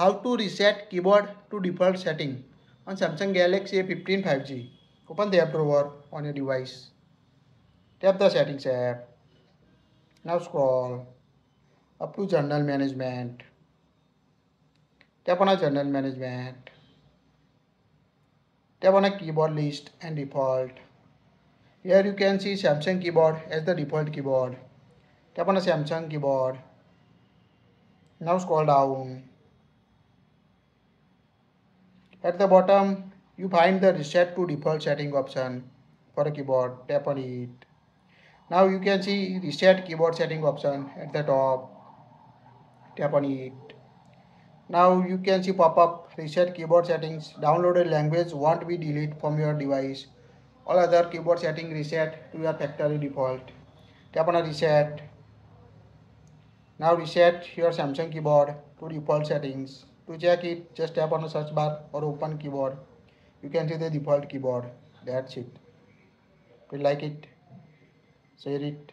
how to reset keyboard to default setting on Samsung Galaxy A15 5G. Open the app drawer on your device. Tap the settings app. Now scroll up to general management. Tap on a general management. Tap on a keyboard list and default. Here you can see Samsung keyboard as the default keyboard. Tap on a Samsung keyboard. Now scroll down. At the bottom, you find the reset to default setting option for a keyboard. Tap on it. Now you can see reset keyboard setting option at the top. Tap on it. Now you can see pop-up reset keyboard settings. Downloaded language won't be deleted from your device. All other keyboard setting reset to your factory default. Tap on reset. Now reset your Samsung keyboard to default settings. To check it, just tap on the search bar or open keyboard. You can see the default keyboard. That's it. If you like it, share it,